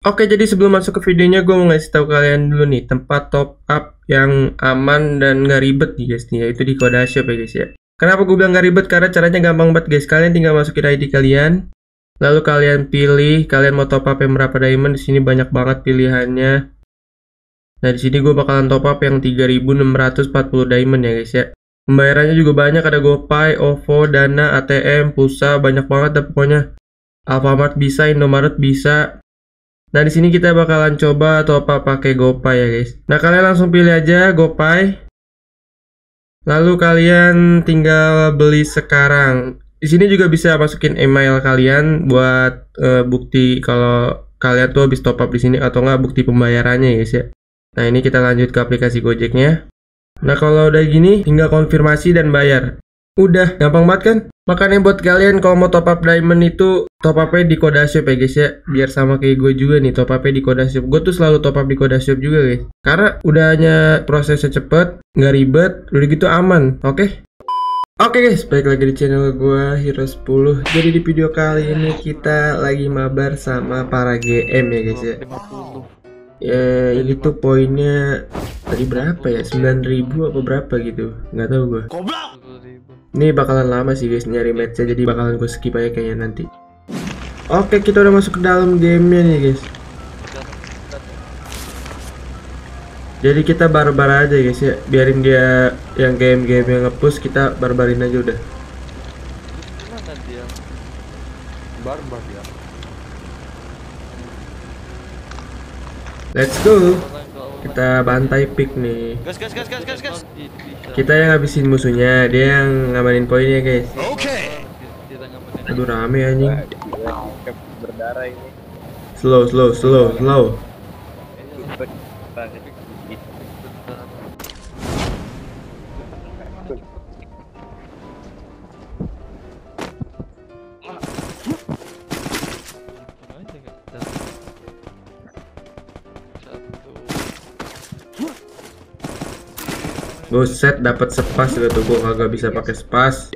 Oke, jadi sebelum masuk ke videonya, gue mau ngasih tahu kalian dulu nih tempat top up yang aman dan nggak ribet nih guys nih, yaitu di Koda Shop ya guys ya. Kenapa gue bilang nggak ribet? Karena caranya gampang banget guys. Kalian tinggal masukin ID kalian, lalu kalian pilih kalian mau top up yang berapa diamond. Di sini banyak banget pilihannya. Nah di sini gue bakalan top up yang 3640 diamond ya guys ya. Pembayarannya juga banyak ada GoPay, OVO, Dana, ATM, Pulsa, banyak banget dah pokoknya. Alfamart bisa, Indomaret bisa, Nah, di sini kita bakalan coba atau apa pakai GoPay ya, guys. Nah, kalian langsung pilih aja GoPay. Lalu kalian tinggal beli sekarang. Di sini juga bisa masukin email kalian buat uh, bukti kalau kalian tuh habis top up di sini atau enggak bukti pembayarannya ya, guys ya. Nah, ini kita lanjut ke aplikasi Gojeknya. Nah, kalau udah gini tinggal konfirmasi dan bayar. Udah, gampang banget kan? Makanya buat kalian kalau mau top up diamond itu top upnya di Koda Shop ya guys ya. Biar sama kayak gue juga nih top upnya di Koda Shop. Gue tuh selalu top up di Koda Shop juga guys. Karena udahnya prosesnya cepet, nggak ribet, udah gitu aman. Oke? Okay? Oke okay guys, balik lagi di channel gue Hero 10 Jadi di video kali ini kita lagi mabar sama para GM ya guys ya Ya ini tuh poinnya tadi berapa ya? 9000 apa berapa gitu Nggak tahu gue ini bakalan lama sih guys nyari matchnya jadi bakalan gue skip aja kayaknya nanti. Oke kita udah masuk ke dalam gamenya nih guys. Jadi kita barbar aja guys ya, biarin dia yang game-game yang ngepush kita barbarin aja udah. Mana dia? Barbar ya. Let's go. Kita bantai pick nih. Gas gas gas gas gas gas. Kita yang ngabisin musuhnya, dia yang ngamanin poinnya guys. Oke. Aduh rame anjing. Berdarah ini. Slow slow slow slow. Buset dapat sepas gitu gua kagak bisa pakai sepas.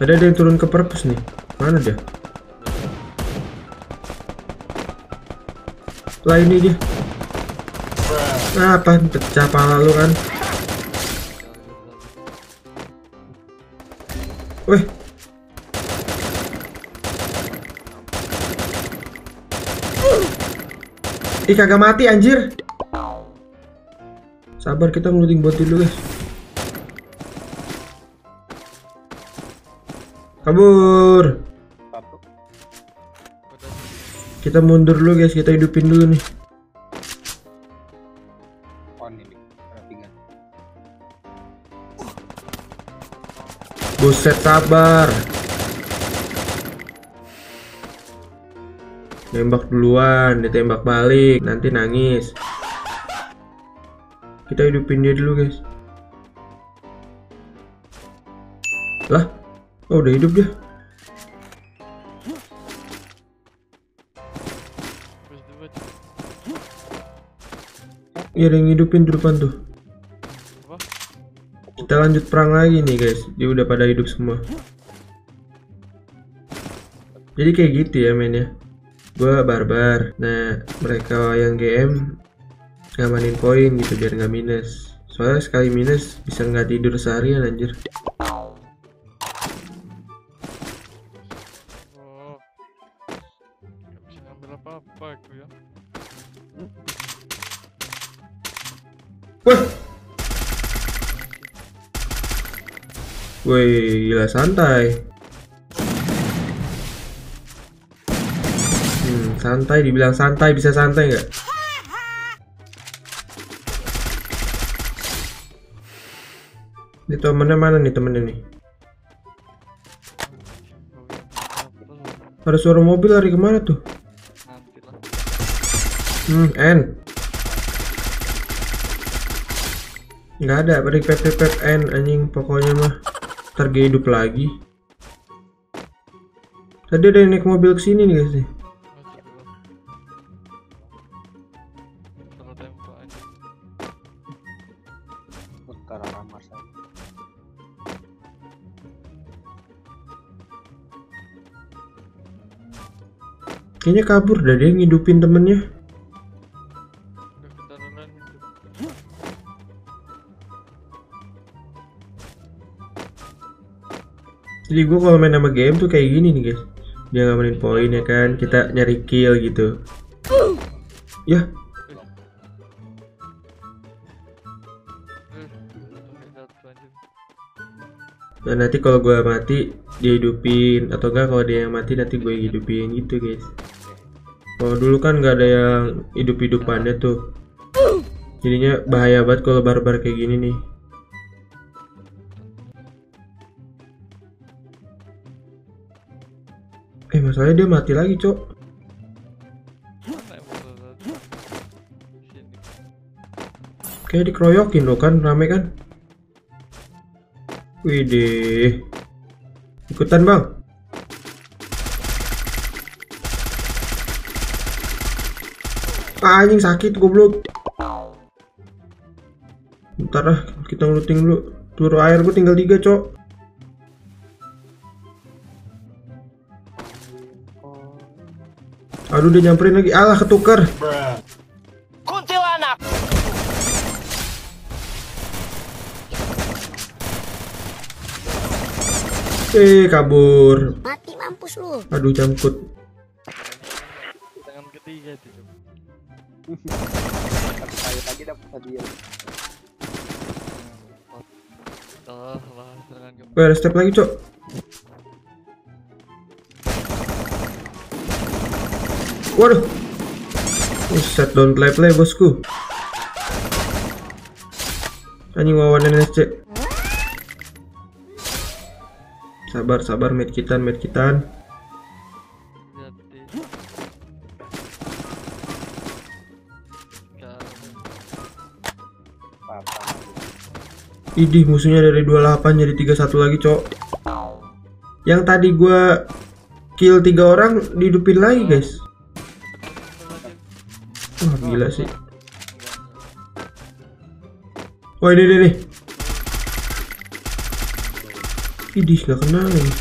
Tadi ada yang turun ke perpus nih. Mana dia? Lah ini dia. Apa pecah pala lu kan? Weh. Ih kagak mati anjir. Sabar kita ngeluting bot dulu guys. Kabur. Kita mundur dulu guys, kita hidupin dulu nih. Buset sabar. Nembak duluan, ditembak balik, nanti nangis. Kita hidupin dia dulu guys. Lah, oh udah hidup dia. Iya ada yang hidupin di depan tuh. Kita lanjut perang lagi nih guys. Dia udah pada hidup semua. Jadi kayak gitu ya mainnya. Gua barbar. Nah, mereka yang GM ngamanin poin gitu biar nggak minus soalnya sekali minus bisa nggak tidur seharian anjir. Wah. Woi, gila santai. Hmm, santai dibilang santai bisa santai nggak? Ini temennya mana nih temennya nih? Ada suara mobil lari ke mana tuh? Hmm, N. Nggak ada, pada pep pep pep N anjing pokoknya mah. Ntar hidup lagi. Tadi ada yang naik mobil ke sini nih guys nih. Arah ramar saya. Kayaknya kabur dah dia ngidupin temennya. Jadi gue kalau main sama game tuh kayak gini nih guys. Dia ngamanin poin ya kan, kita nyari kill gitu. Ya, dan nanti kalau gue mati dia hidupin atau enggak kalau dia yang mati nanti gue hidupin gitu guys. Kalau dulu kan nggak ada yang hidup-hidupannya tuh. Jadinya bahaya banget kalau barbar kayak gini nih. Eh masalahnya dia mati lagi cok. Kayak dikeroyokin loh kan, rame kan? Widih. Ikutan bang. Ah, anjing sakit goblok. Bentar lah, kita ngeluting dulu. Turun air gue tinggal tiga cok. Aduh dia nyamperin lagi. Alah ketukar. Eh kabur. Mati mampus lu. Aduh jangkut. Tangan ketiga itu. Satu kali lagi dapat hadiah. Oh, lah serangan Weh, ada step lagi cok. Waduh. Buset, don't play play bosku. Anjing wawan NSC. Sabar, sabar, medkitan, medkitan. jati. Idih, musuhnya dari 28 jadi 31 lagi, cok. Yang tadi gua kill tiga orang dihidupin lagi, guys. Wah, gila sih. Wah, ini, ini, nih. Idih, gak kena gitu.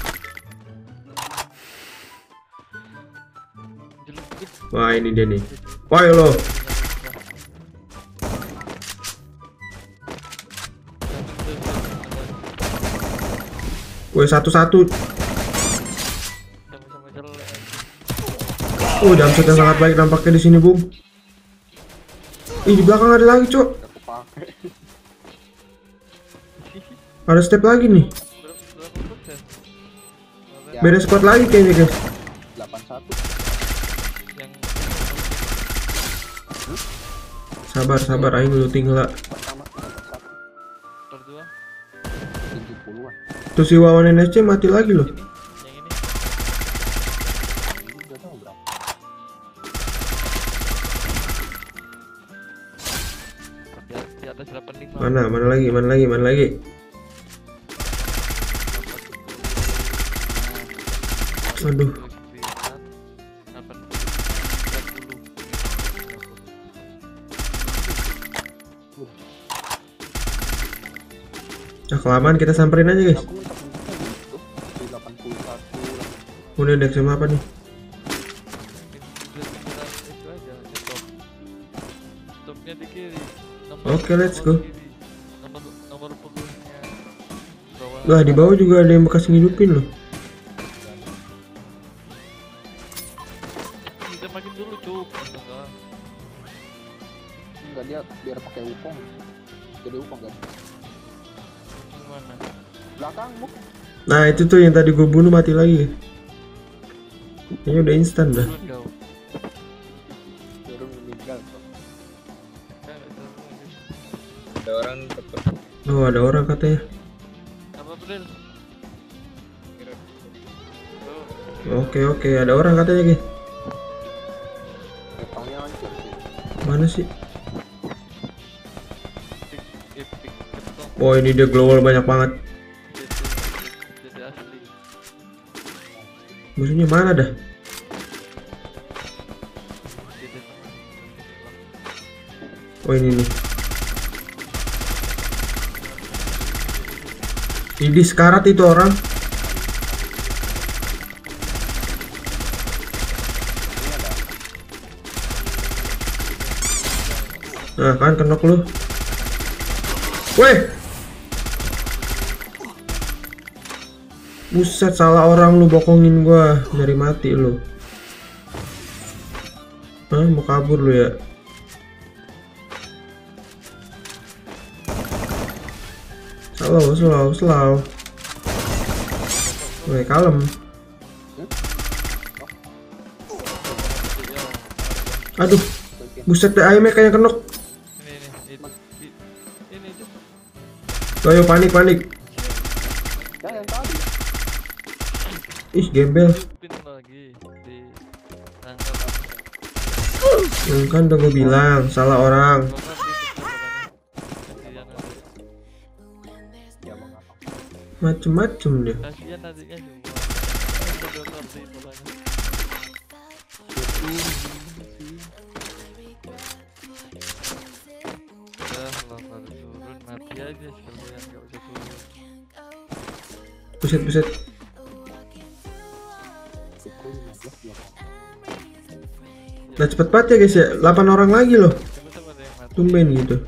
Wah, ini dia nih. Wah, ya lo. Woi, satu-satu. Oh, jumpset yang sangat baik nampaknya di sini, Bung. Ih, di belakang ada lagi, Cok. Ada step lagi nih. Beda squad lagi kayaknya, guys. 81. Yang Sabar, sabar, aing looting lah. Tuh si Wawan NSC mati lagi loh. ini, yang ini. Ini udah tahu berapa. Di, di atas 85. Mana, mana lagi, mana lagi, mana lagi. Aduh. Nah, kelamaan kita samperin aja, guys. Udah deck sama apa nih? Oke, let's go. Wah, di bawah juga ada yang bekas ngidupin loh. Kita makin dulu cuk. Astaga. Enggak dia biar pakai. Jadi kan. Gimana? Nah, itu tuh yang tadi gue bunuh mati lagi. Kayaknya udah instan dah. Ada orang tetep Oh, ada orang katanya. Apa? Oh, Oke, oke, ada orang katanya, sih. Mana sih? epic, epic, ketong. Oh, ini dia global banyak banget. Musuhnya mana dah? Oh, ini nih. Ini sekarat itu orang. Nah kan kenok lu. Weh. Buset salah orang lu bokongin gua dari mati lu. Hah, mau kabur lu ya? Slow, slow, slow. Weh, kalem. Aduh, buset deh ayamnya kayak kenok. Ini ini ini ini itu. Ayo panik panik. Ya yang. Ih, gembel. Pin lagi di tangkap. Hmm, kan udah gue bilang, salah orang. Aja sekalian gak usah turun. Buset buset. Suku 15 ya bang. Nah cepet banget ya guys ya. 8 orang lagi loh. Tumben gitu.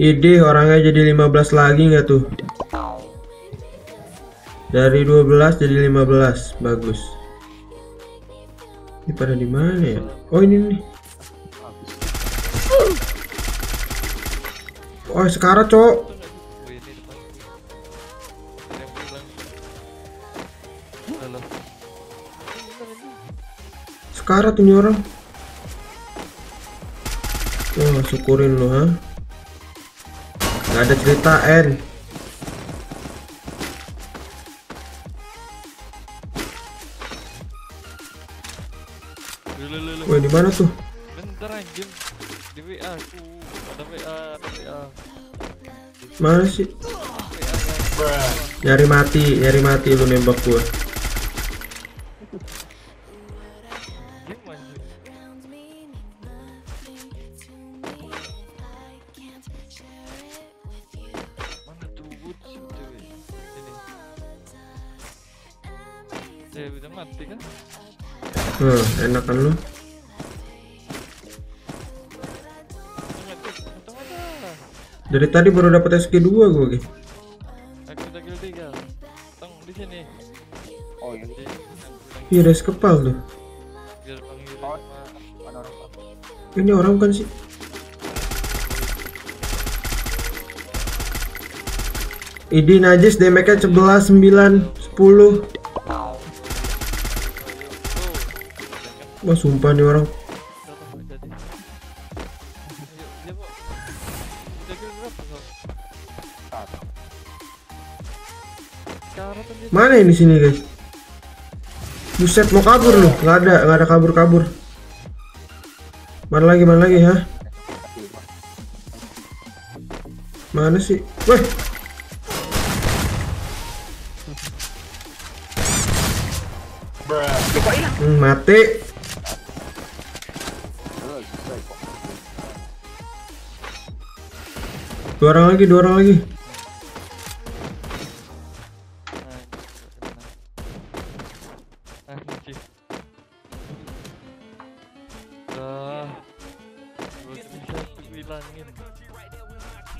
Ide orangnya jadi 15 lagi nggak tuh? Dari 12 jadi 15. Bagus. Ini pada di mana ya? Oh ini nih. Oh bener ini. Sekarat ini orang. Wah syukurin lu ha. Gak ada cerita N. Loh. Wah di mana tuh? Bentar anjing. Di WA aku. Ada WA, ada WA. Mana sih? Nyari mati, nyari mati lu nembak gua. Cewek udah mati kan? Nah, enak kan lu? Dari tadi baru dapat SG2 gua, guys. Aku udah kill tiga. Tong di sini. Oh ini. Di Iya, ada kepal tuh. Oh. Ini orang kan sih? Idi najis damage-nya 11, 9, 10. Wah, sumpah nih orang. Mana ini sini, guys? Buset, mau kabur lu. Nggak ada, nggak ada kabur-kabur. Mana lagi, mana lagi, bang. Mana sih? Weh, hmm, mati. Dua orang lagi, dua orang lagi.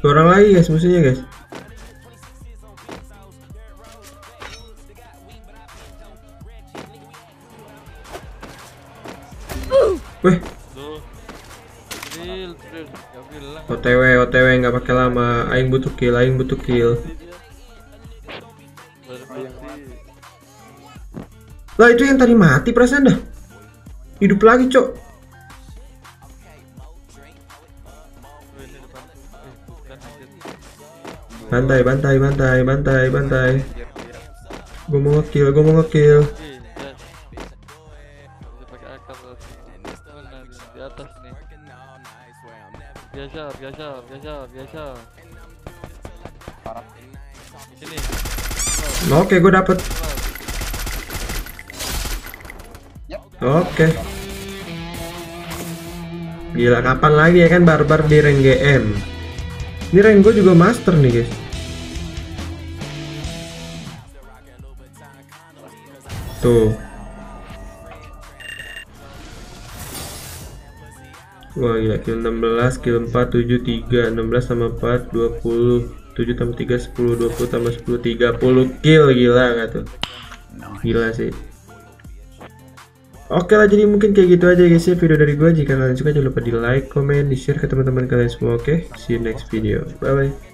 Dua orang lagi, guys, musuhnya, guys. Weh, OTW, nggak pakai lama. Aing butuh kill, aing butuh kill. Lah itu yang tadi mati perasaan dah. Hidup lagi, Cok. Bantai, bantai, bantai, bantai, bantai. Gue mau ngekill, gue mau ngekill. Biasa, biasa, biasa, biasa. Sini. Oke, gue dapet. Oke. Gila kapan lagi ya kan barbar di rank GM Ini rank gue juga master nih guys Tuh Wah gila. Kill 16 kill 4 7 3 16 tambah 4 20 7 tambah 3 10 20 tambah 10 30 kill gila gak tuh? Gila sih. Oke lah jadi mungkin kayak gitu aja guys ya video dari gue Jika kalian suka jangan lupa di like, comment, di share ke teman-teman kalian semua Oke? See you next video. Bye bye